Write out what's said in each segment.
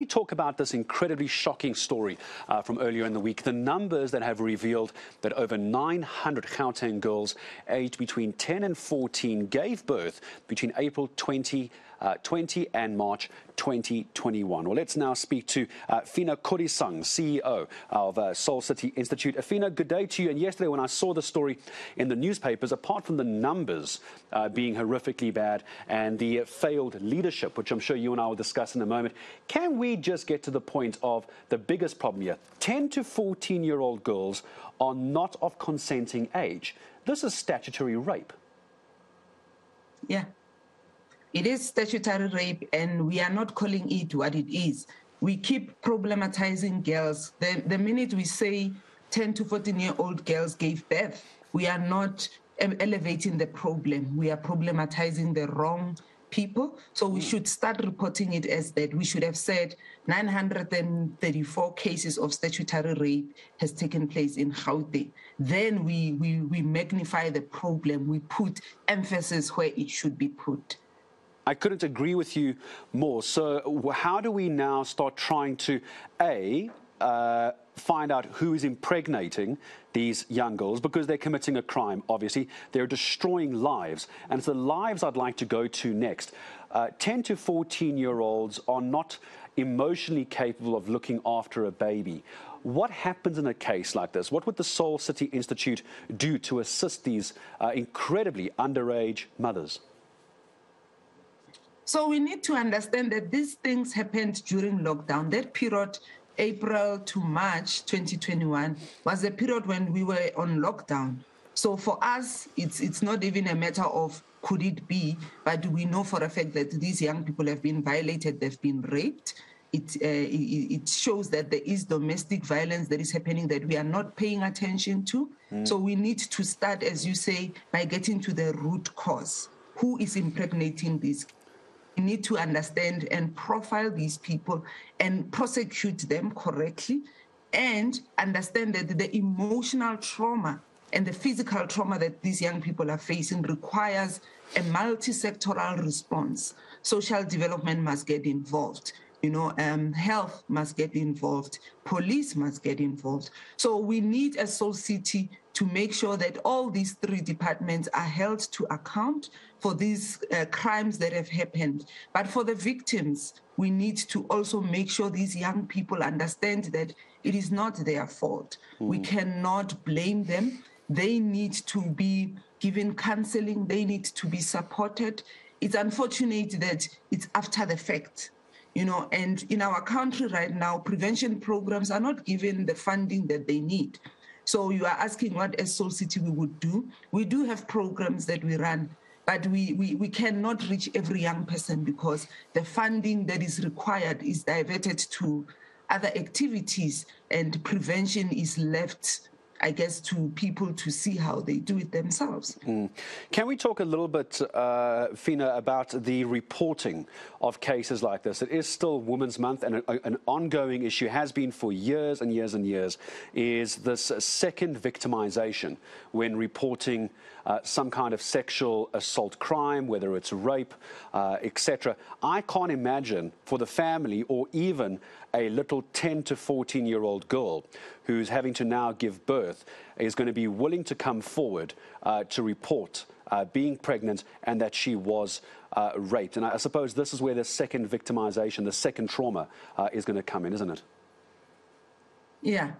We talk about this incredibly shocking story uh, from earlier in the week. The numbers that have revealed that over 900 Gauteng girls aged between 10 and 14 gave birth between April 20 uh, 20 and March 2021. Well, let's now speak to uh, Phinah Kodisang, CEO of uh, Soul City Institute. Afina, good day to you. And yesterday, when I saw the story in the newspapers, apart from the numbers uh, being horrifically bad and the failed leadership, which I'm sure you and I will discuss in a moment, can we just get to the point of the biggest problem here? 10 to 14 year old girls are not of consenting age. This is statutory rape. Yeah. It is statutory rape, and we are not calling it what it is. We keep problematizing girls. The, the minute we say 10 to 14 year old girls gave birth, we are not elevating the problem. We are problematizing the wrong people. So we should start reporting it as that. We should have said 934 cases of statutory rape has taken place in Gauteng. Then we, we, we magnify the problem. We put emphasis where it should be put. I couldn't agree with you more. So, how do we now start trying to a uh, find out who is impregnating these young girls because they're committing a crime, obviously. They're destroying lives. And it's the lives I'd like to go to next. Uh, 10 to 14 year olds are not emotionally capable of looking after a baby. What happens in a case like this? What would the Soul City Institute do to assist these uh, incredibly underage mothers? So we need to understand that these things happened during lockdown. That period, April to March 2021, was a period when we were on lockdown. So for us, it's it's not even a matter of could it be, but we know for a fact that these young people have been violated, they've been raped. It, uh, it, it shows that there is domestic violence that is happening that we are not paying attention to. Mm. So we need to start, as you say, by getting to the root cause. Who is impregnating these need to understand and profile these people and prosecute them correctly and understand that the emotional trauma and the physical trauma that these young people are facing requires a multi-sectoral response. Social development must get involved. You know, um, health must get involved. Police must get involved. So we need a Soul City to make sure that all these three departments are held to account for these uh, crimes that have happened. But for the victims, we need to also make sure these young people understand that it is not their fault. Mm. We cannot blame them. They need to be given counseling, they need to be supported. It's unfortunate that it's after the fact you know and in our country right now prevention programs are not given the funding that they need so you are asking what as Soul City we would do. We do have programs that we run, but we, we, we cannot reach every young person because the funding that is required is diverted to other activities and prevention is left I guess, to people to see how they do it themselves. Mm. Can we talk a little bit, uh, Phinah, about the reporting of cases like this? It is still Women's Month, and a, an ongoing issue has been for years and years and years. Is this second victimization when reporting uh, some kind of sexual assault crime, whether it's rape, uh, etc. I can't imagine for the family or even a little 10 to 14 year old girl who's having to now give birth is going to be willing to come forward uh, to report uh, being pregnant and that she was uh, raped. And I, suppose this is where the second victimization, the second trauma uh, is going to come in, isn't it? Yeah.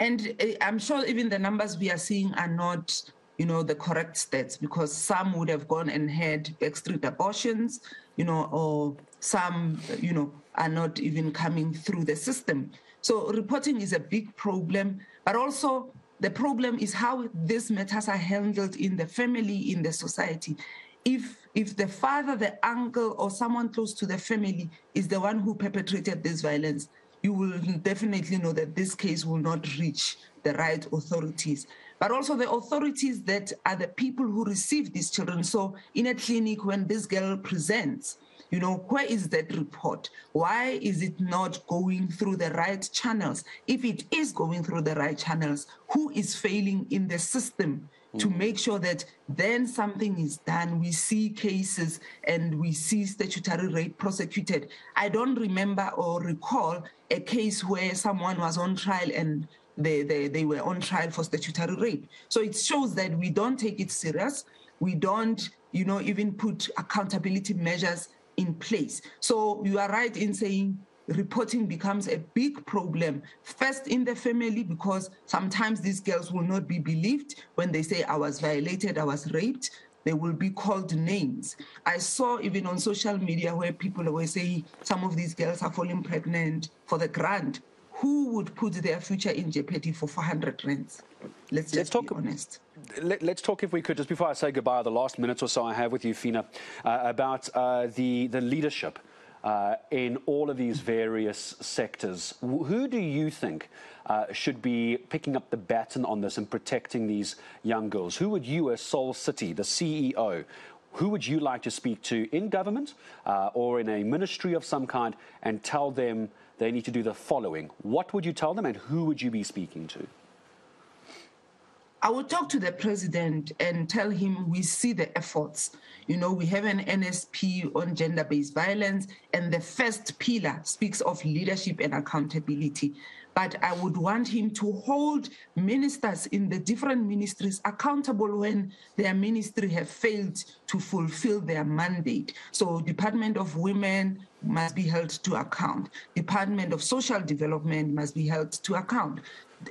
And uh, I'm sure even the numbers we are seeing are not you know, the correct stats because some would have gone and had backstreet abortions, you know, or some, you know, are not even coming through the system. So reporting is a big problem, but also the problem is how these matters are handled in the family, in the society. If if the father, the uncle, or someone close to the family is the one who perpetrated this violence, you will definitely know that this case will not reach the right authorities but also the authorities that are the people who receive these children. So in a clinic, when this girl presents, You know, where is that report? Why is it not going through the right channels? If it is going through the right channels, who is failing in the system? to mm. make sure that then something is done. We see cases and we see statutory rape prosecuted. I don't remember or recall a case where someone was on trial and they, they, they were on trial for statutory rape. So it shows that we don't take it serious. We don't, you know, even put accountability measures in place. So you are right in saying reporting becomes a big problem first in the family because sometimes these girls will not be believed when they say i was violated i was raped they will be called names i saw even on social media where people were saying some of these girls are falling pregnant for the grant who would put their future in jeopardy for 400 rands let's just let's talk, be honest let, us talk, if we could, just before I say goodbye, the last minute or so I have with you, Phinah, uh, about uh, the, the leadership uh, in all of these various sectors. Who do you think uh, should be picking up the baton on this and protecting these young girls? Who would you, as Soul City, the CEO, who would you like to speak to in government uh, or in a ministry of some kind and tell them they need to do the following? What would you tell them and who would you be speaking to? I will talk to the president and tell him we see the efforts. You know, we have an NSP on gender based violence, and the first pillar speaks of leadership and accountability. But I would want him to hold ministers in the different ministries accountable when their ministry have failed to fulfill their mandate. So, Department of Women must be held to account. Department of Social Development must be held to account.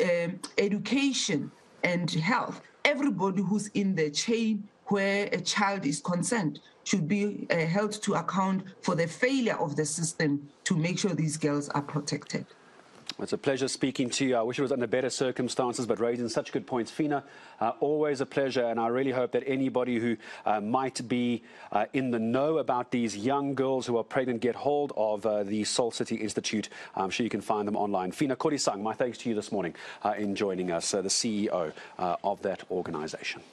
Um, education and health. Everybody who's in the chain where a child is concerned should be uh, held to account for the failure of the system to make sure these girls are protected. It's a pleasure speaking to you. I wish it was under better circumstances, but raising such good points. Phinah, uh, always a pleasure, and I really hope that anybody who uh, might be uh, in the know about these young girls who are pregnant get hold of uh, the Soul City Institute. I'm sure you can find them online. Phinah Kodisang, my thanks to you this morning uh, in joining us, uh, the CEO of that organization.